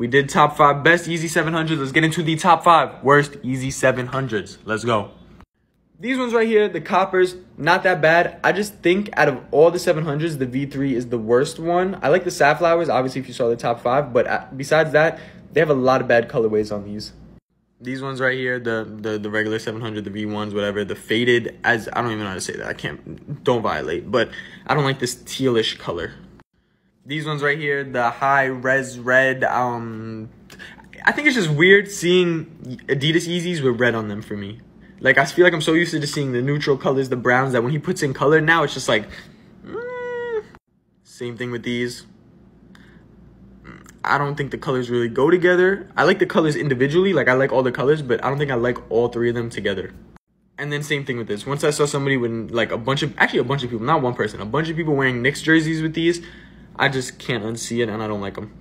We did top five best Yeezy 700s. Let's get into the top five worst Yeezy 700s. Let's go. These ones right here, the coppers, not that bad. I just think out of all the 700s, the V3 is the worst one. I like the safflowers, obviously, if you saw the top five, but uh, besides that, they have a lot of bad colorways on these. These ones right here, the, the, the regular 700, the V1s, whatever, the faded, as I don't even know how to say that. I can't, don't violate, but I don't like this tealish color. These ones right here, the high res red, um, I think it's just weird seeing Adidas Yeezys with red on them for me. Like I feel like I'm so used to just seeing the neutral colors, the browns, that when he puts in color now, it's just like, mm. same thing with these. I don't think the colors really go together. I like the colors individually, like I like all the colors, but I don't think I like all three of them together. And then same thing with this. Once I saw somebody with like a bunch of, actually a bunch of people, not one person, a bunch of people wearing Knicks jerseys with these, I just can't unsee it and I don't like them.